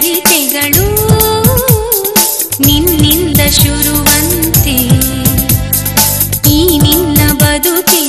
ರೀತಿಗಳು ನಿನ್ನಿಂದ ಶುರುವಂತೆ. ಈ ನಿನ್ನ ಬದುಕಿ